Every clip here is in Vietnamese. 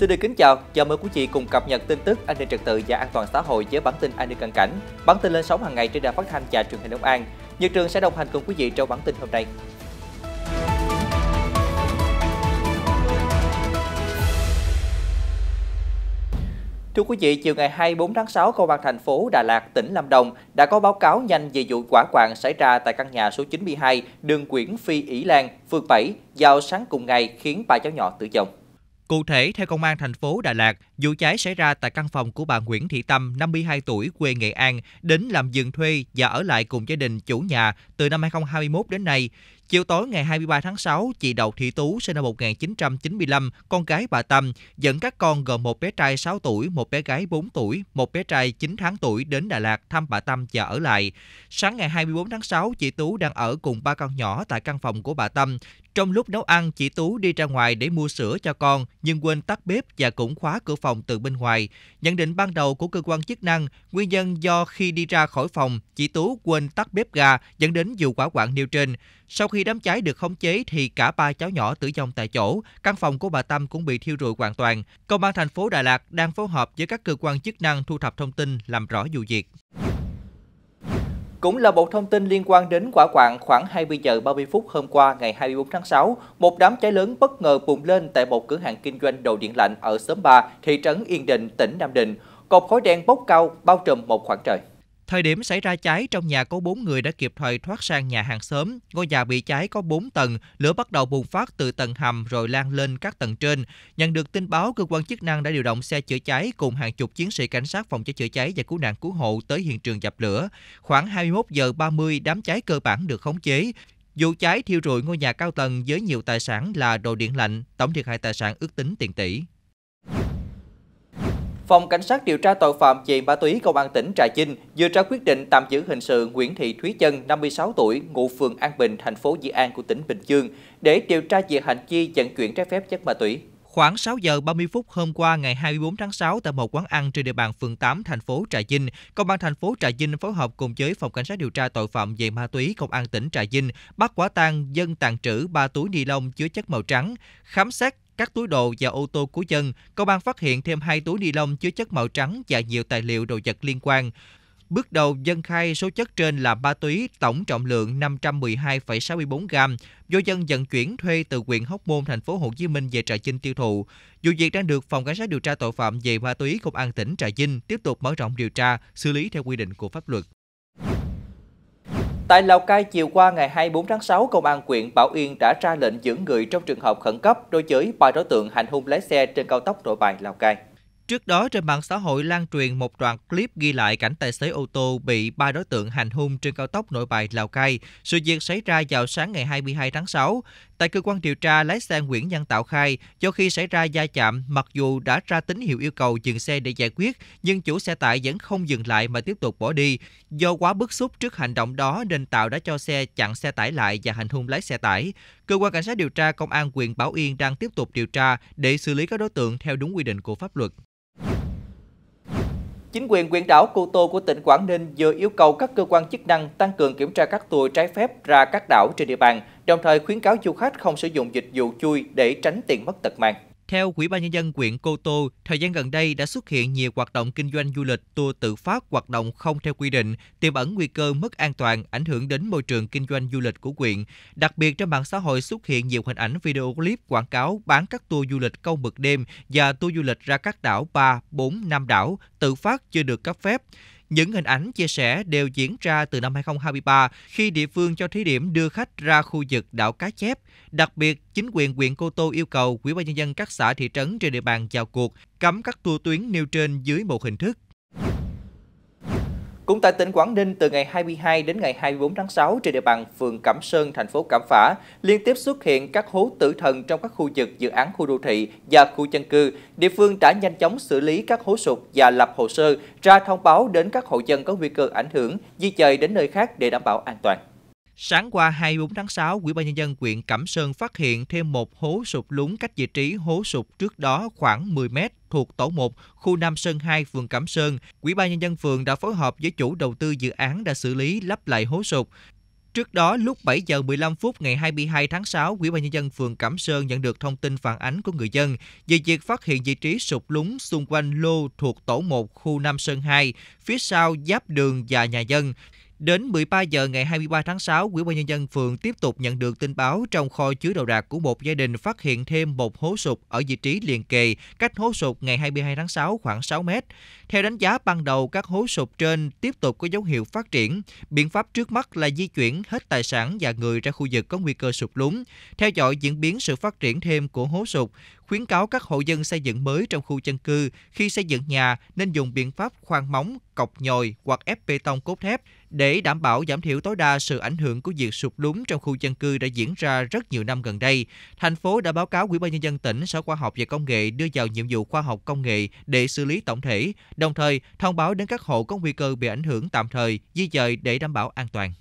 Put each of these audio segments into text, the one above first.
Xin được kính chào, chào mừng quý vị cùng cập nhật tin tức an ninh trật tự và an toàn xã hội với bản tin an ninh cận cảnh. Bản tin lên sóng hàng ngày trên đài phát thanh và truyền hình Đông An. Nhật Trường sẽ đồng hành cùng quý vị trong bản tin hôm nay. Thưa quý vị, chiều ngày 24 tháng 6, Công an thành phố Đà Lạt, tỉnh Lâm Đồng đã có báo cáo nhanh về vụ quả quạng xảy ra tại căn nhà số 92, đường Quyển Phi Ý Lan, phường 7, vào sáng cùng ngày khiến ba cháu nhỏ tử vong. Cụ thể, theo Công an thành phố Đà Lạt, vụ cháy xảy ra tại căn phòng của bà Nguyễn Thị Tâm, 52 tuổi, quê Nghệ An, đến làm giường thuê và ở lại cùng gia đình chủ nhà từ năm 2021 đến nay. Chiều tối ngày 23 tháng 6, chị Đậu Thị Tú sinh năm 1995, con gái bà Tâm, dẫn các con gồm một bé trai 6 tuổi, một bé gái 4 tuổi, một bé trai 9 tháng tuổi đến Đà Lạt thăm bà Tâm và ở lại. Sáng ngày 24 tháng 6, chị Tú đang ở cùng ba con nhỏ tại căn phòng của bà Tâm. Trong lúc nấu ăn, chị Tú đi ra ngoài để mua sữa cho con, nhưng quên tắt bếp và cũng khóa cửa phòng từ bên ngoài. Nhận định ban đầu của cơ quan chức năng, nguyên nhân do khi đi ra khỏi phòng, chị Tú quên tắt bếp ga dẫn đến vụ quả quạng nêu trên. Sau khi khi đám cháy được khống chế thì cả ba cháu nhỏ tử vong tại chỗ, căn phòng của bà Tâm cũng bị thiêu rụi hoàn toàn. Công an thành phố Đà Lạt đang phối hợp với các cơ quan chức năng thu thập thông tin làm rõ vụ việc. Cũng là một thông tin liên quan đến quả quạng khoảng 20 giờ 30 phút hôm qua ngày 24 tháng 6, một đám cháy lớn bất ngờ bùng lên tại một cửa hàng kinh doanh đồ điện lạnh ở xóm 3, thị trấn Yên Định, tỉnh Nam Định. Cột khói đen bốc cao bao trùm một khoảng trời. Thời điểm xảy ra cháy, trong nhà có 4 người đã kịp thời thoát sang nhà hàng xóm. Ngôi nhà bị cháy có 4 tầng, lửa bắt đầu bùng phát từ tầng hầm rồi lan lên các tầng trên. Nhận được tin báo, cơ quan chức năng đã điều động xe chữa cháy cùng hàng chục chiến sĩ cảnh sát phòng cháy chữa cháy và cứu nạn cứu hộ tới hiện trường dập lửa. Khoảng 21 giờ 30, đám cháy cơ bản được khống chế. Vụ cháy thiêu rụi ngôi nhà cao tầng với nhiều tài sản là đồ điện lạnh, tổng thiệt hại tài sản ước tính tiền tỷ. Phòng Cảnh sát điều tra tội phạm về ma túy Công an tỉnh Trà Vinh vừa ra quyết định tạm giữ hình sự Nguyễn Thị Thúy Chân, 56 tuổi, ngụ phường An Bình, thành phố Di An của tỉnh Bình Dương để điều tra về hành vi vận chuyển trái phép chất ma túy. Khoảng 6 giờ 30 phút hôm qua ngày 24 tháng 6 tại một quán ăn trên địa bàn phường 8 thành phố Trà Vinh, Công an thành phố Trà Vinh phối hợp cùng với Phòng Cảnh sát điều tra tội phạm về ma túy Công an tỉnh Trà Vinh bắt quả tang dân tàn trữ ba túi ni lông chứa chất màu trắng, khám xét các túi đồ và ô tô của dân, công an phát hiện thêm hai túi ni lông chứa chất màu trắng và nhiều tài liệu đồ vật liên quan. Bước đầu, dân khai số chất trên là ma túy, tổng trọng lượng 512,64 gram, do dân vận chuyển thuê từ huyện Hóc Môn, thành phố Hồ Chí Minh về Trà Vinh tiêu thụ. Vụ việc đang được Phòng Cảnh sát điều tra tội phạm về ma túy Công an tỉnh Trà Vinh tiếp tục mở rộng điều tra, xử lý theo quy định của pháp luật. Tại Lào Cai chiều qua ngày 24 tháng 6, Công an huyện Bảo Yên đã ra lệnh giữ người trong trường hợp khẩn cấp đối với ba đối tượng hành hung lái xe trên cao tốc Nội Bài Lào Cai. Trước đó, trên mạng xã hội lan truyền một đoạn clip ghi lại cảnh tài xế ô tô bị ba đối tượng hành hung trên cao tốc nội bài Lào Cai. Sự việc xảy ra vào sáng ngày 22 tháng 6. Tại cơ quan điều tra, lái xe Nguyễn Văn Tạo khai, do khi xảy ra va chạm, mặc dù đã ra tín hiệu yêu cầu dừng xe để giải quyết, nhưng chủ xe tải vẫn không dừng lại mà tiếp tục bỏ đi. Do quá bức xúc trước hành động đó nên Tạo đã cho xe chặn xe tải lại và hành hung lái xe tải. Cơ quan cảnh sát điều tra công an huyện Bảo Yên đang tiếp tục điều tra để xử lý các đối tượng theo đúng quy định của pháp luật. Chính quyền huyện đảo Cô Tô của tỉnh Quảng Ninh vừa yêu cầu các cơ quan chức năng tăng cường kiểm tra các tour trái phép ra các đảo trên địa bàn, đồng thời khuyến cáo du khách không sử dụng dịch vụ chui để tránh tiền mất tật mang. Theo Ủy ban nhân dân huyện Cô Tô, thời gian gần đây đã xuất hiện nhiều hoạt động kinh doanh du lịch tour tự phát hoạt động không theo quy định, tiềm ẩn nguy cơ mất an toàn, ảnh hưởng đến môi trường kinh doanh du lịch của huyện. Đặc biệt trên mạng xã hội xuất hiện nhiều hình ảnh video clip quảng cáo bán các tour du lịch câu mực đêm và tour du lịch ra các đảo 3, 4, 5 đảo tự phát chưa được cấp phép. Những hình ảnh chia sẻ đều diễn ra từ năm 2023 khi địa phương cho thí điểm đưa khách ra khu vực đảo Cá Chép. Đặc biệt, chính quyền huyện Cô Tô yêu cầu Ủy ban nhân dân các xã thị trấn trên địa bàn vào cuộc cấm các tour tuyến nêu trên dưới một hình thức cũng tại tỉnh Quảng Ninh, từ ngày 22 đến ngày 24 tháng 6 trên địa bàn phường Cẩm Sơn, thành phố Cẩm Phả, liên tiếp xuất hiện các hố tử thần trong các khu vực dự án khu đô thị và khu dân cư. Địa phương đã nhanh chóng xử lý các hố sụt và lập hồ sơ ra thông báo đến các hộ dân có nguy cơ ảnh hưởng, di dời đến nơi khác để đảm bảo an toàn. Sáng qua 24 tháng 6, Ủy ban nhân dân huyện Cẩm Sơn phát hiện thêm một hố sụp lún cách vị trí hố sụp trước đó khoảng 10 mét thuộc tổ 1, khu Nam Sơn 2, phường Cẩm Sơn. Ủy ban nhân dân phường đã phối hợp với chủ đầu tư dự án đã xử lý lắp lại hố sụp. Trước đó, lúc 7 giờ 15 phút ngày 22 tháng 6, Ủy ban nhân dân phường Cẩm Sơn nhận được thông tin phản ánh của người dân về việc phát hiện vị trí sụp lún xung quanh lô thuộc tổ 1 khu Nam Sơn 2, phía sau giáp đường và nhà dân. Đến 13 giờ ngày 23 tháng 6, Ủy ban nhân dân phường tiếp tục nhận được tin báo trong kho chứa đồ đạc của một gia đình phát hiện thêm một hố sụt ở vị trí liền kề, cách hố sụt ngày 22 tháng 6 khoảng 6 mét. Theo đánh giá ban đầu, các hố sụt trên tiếp tục có dấu hiệu phát triển. Biện pháp trước mắt là di chuyển hết tài sản và người ra khu vực có nguy cơ sụt lún. Theo dõi diễn biến sự phát triển thêm của hố sụt, khuyến cáo các hộ dân xây dựng mới trong khu dân cư khi xây dựng nhà nên dùng biện pháp khoan móng, cọc nhồi hoặc ép bê tông cốt thép để đảm bảo giảm thiểu tối đa sự ảnh hưởng của việc sụt lún trong khu dân cư đã diễn ra rất nhiều năm gần đây. Thành phố đã báo cáo Ủy ban nhân dân tỉnh, Sở Khoa học và Công nghệ đưa vào nhiệm vụ khoa học công nghệ để xử lý tổng thể, đồng thời thông báo đến các hộ có nguy cơ bị ảnh hưởng tạm thời di dời để đảm bảo an toàn.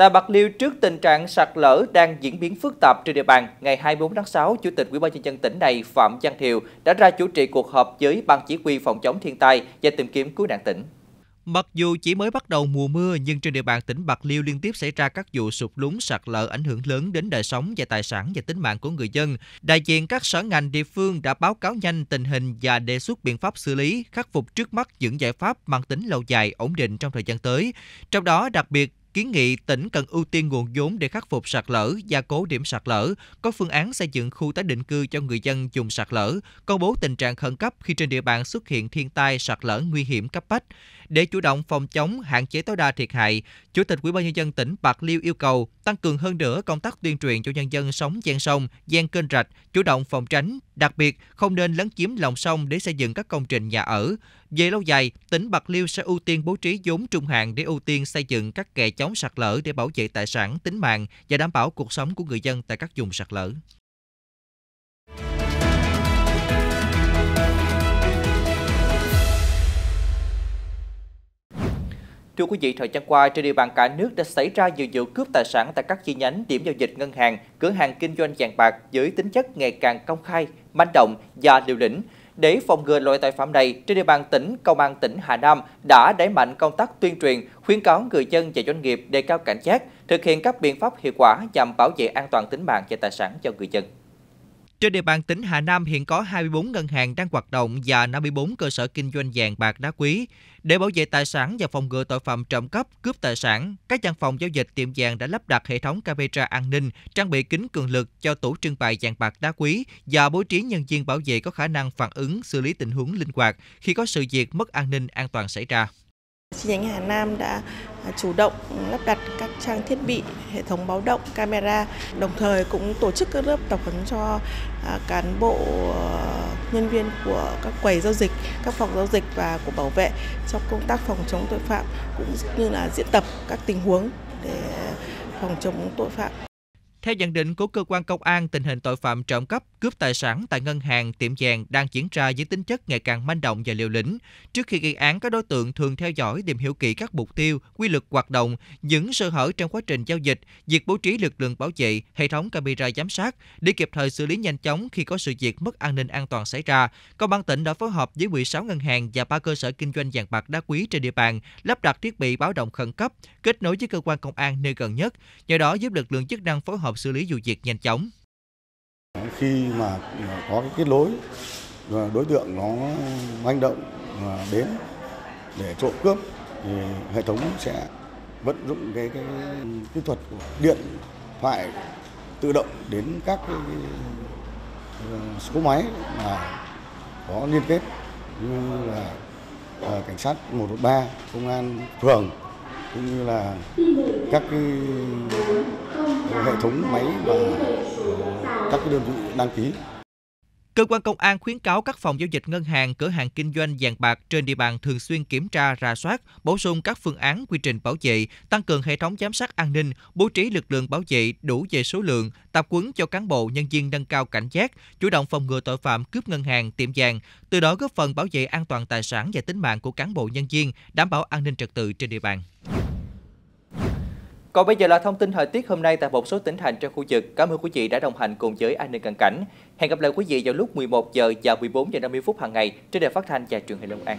Tại Bạc Liêu, trước tình trạng sạt lở đang diễn biến phức tạp trên địa bàn, ngày 24 tháng 6, Chủ tịch Ủy ban nhân dân tỉnh này Phạm Văn Thiều đã ra chủ trì cuộc họp với Ban Chỉ huy phòng chống thiên tai và tìm kiếm cứu nạn tỉnh. Mặc dù chỉ mới bắt đầu mùa mưa nhưng trên địa bàn tỉnh Bạc Liêu liên tiếp xảy ra các vụ sụt lún sạt lở ảnh hưởng lớn đến đời sống và tài sản và tính mạng của người dân. Đại diện các sở ngành địa phương đã báo cáo nhanh tình hình và đề xuất biện pháp xử lý, khắc phục trước mắt những giải pháp mang tính lâu dài, ổn định trong thời gian tới. Trong đó đặc biệt kiến nghị tỉnh cần ưu tiên nguồn vốn để khắc phục sạt lở, gia cố điểm sạt lở, có phương án xây dựng khu tái định cư cho người dân dùng sạt lở, công bố tình trạng khẩn cấp khi trên địa bàn xuất hiện thiên tai sạt lở nguy hiểm cấp bách. Để chủ động phòng chống, hạn chế tối đa thiệt hại, Chủ tịch Ủy ban nhân dân tỉnh Bạc Liêu yêu cầu tăng cường hơn nữa công tác tuyên truyền cho nhân dân sống ven sông, ven kênh rạch, chủ động phòng tránh, đặc biệt không nên lấn chiếm lòng sông để xây dựng các công trình nhà ở. Về lâu dài, tỉnh Bạc Liêu sẽ ưu tiên bố trí vốn trung hạn để ưu tiên xây dựng các kè chống sạt lở để bảo vệ tài sản, tính mạng và đảm bảo cuộc sống của người dân tại các vùng sạt lở. Thưa quý vị, thời gian qua trên địa bàn cả nước đã xảy ra nhiều vụ cướp tài sản tại các chi nhánh điểm giao dịch ngân hàng, cửa hàng kinh doanh vàng bạc với tính chất ngày càng công khai, manh động và liều lĩnh. Để phòng ngừa loại tội phạm này, trên địa bàn tỉnh, Công an tỉnh Hà Nam đã đẩy mạnh công tác tuyên truyền, khuyến cáo người dân và doanh nghiệp đề cao cảnh giác, thực hiện các biện pháp hiệu quả nhằm bảo vệ an toàn tính mạng và tài sản cho người dân. Trên địa bàn tỉnh Hà Nam hiện có 24 ngân hàng đang hoạt động và 54 cơ sở kinh doanh vàng bạc đá quý. Để bảo vệ tài sản và phòng ngừa tội phạm trộm cắp, cướp tài sản, các văn phòng giao dịch tiệm vàng đã lắp đặt hệ thống camera an ninh, trang bị kính cường lực cho tủ trưng bày vàng bạc đá quý và bố trí nhân viên bảo vệ có khả năng phản ứng xử lý tình huống linh hoạt khi có sự việc mất an ninh an toàn xảy ra. Chi nhánh Hà Nam đã à, chủ động lắp đặt các trang thiết bị, hệ thống báo động, camera, đồng thời cũng tổ chức các lớp tập huấn cho à, cán bộ à, nhân viên của các quầy giao dịch, các phòng giao dịch và của bảo vệ trong công tác phòng chống tội phạm cũng như là diễn tập các tình huống để phòng chống tội phạm. Theo nhận định của cơ quan công an, tình hình tội phạm trộm cắp, cướp tài sản tại ngân hàng, tiệm vàng đang diễn ra với tính chất ngày càng manh động và liều lĩnh. Trước khi gây án, các đối tượng thường theo dõi tìm hiểu kỹ các mục tiêu, quy luật hoạt động, những sơ hở trong quá trình giao dịch, việc bố trí lực lượng bảo vệ, hệ thống camera giám sát để kịp thời xử lý nhanh chóng khi có sự việc mất an ninh an toàn xảy ra. Công an tỉnh đã phối hợp với 16 ngân hàng và ba cơ sở kinh doanh vàng bạc đá quý trên địa bàn lắp đặt thiết bị báo động khẩn cấp, kết nối với cơ quan công an nơi gần nhất, nhờ đó giúp lực lượng chức năng phối hợp xử lý vụ việc nhanh chóng. Khi mà có cái kết nối đối tượng nó manh động đến để trộm cướp thì hệ thống sẽ vận dụng cái cái kỹ thuật của điện thoại tự động đến các cái số máy mà có liên kết như là à, cảnh sát 113, công an phường cũng như là các cái hệ thống máy và các đơn vị đăng ký. Cơ quan công an khuyến cáo các phòng giao dịch ngân hàng, cửa hàng kinh doanh vàng bạc trên địa bàn thường xuyên kiểm tra, rà soát, bổ sung các phương án quy trình bảo vệ, tăng cường hệ thống giám sát an ninh, bố trí lực lượng bảo vệ đủ về số lượng, tập huấn cho cán bộ nhân viên nâng cao cảnh giác, chủ động phòng ngừa tội phạm cướp ngân hàng, tiệm vàng, từ đó góp phần bảo vệ an toàn tài sản và tính mạng của cán bộ nhân viên, đảm bảo an ninh trật tự trên địa bàn. Còn bây giờ là thông tin thời tiết hôm nay tại một số tỉnh thành trong khu vực. Cảm ơn quý vị đã đồng hành cùng với An ninh cận cảnh. Hẹn gặp lại quý vị vào lúc 11 giờ và 14 giờ 50 phút hàng ngày trên đài phát thanh và truyền hình Long An.